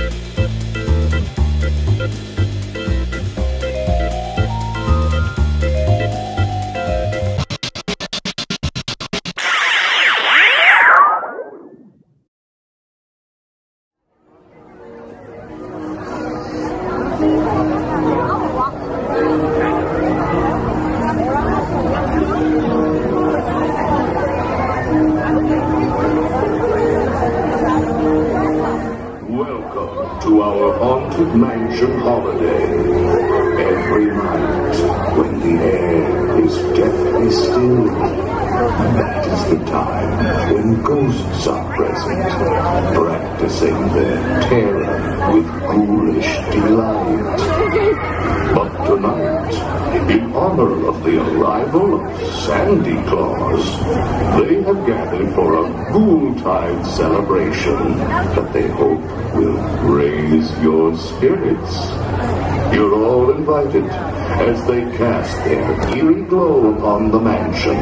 Welcome to our haunted mansion holiday. Every night, when the air is deathly still, that is the time when ghosts are present, practicing their terror with ghoulish delight. But tonight, in honor of the arrival of Sandy Claws, they have gathered for a Ghoultide celebration that they hope will raise your spirits. You're all invited as they cast their eerie glow upon the mansion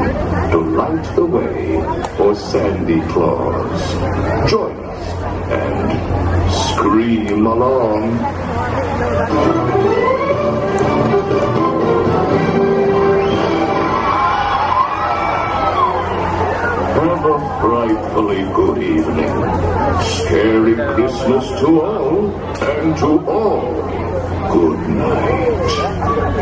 to light the way for Sandy Claws. Join us and scream along. Frightfully good evening. Scary Christmas to all, and to all, good night.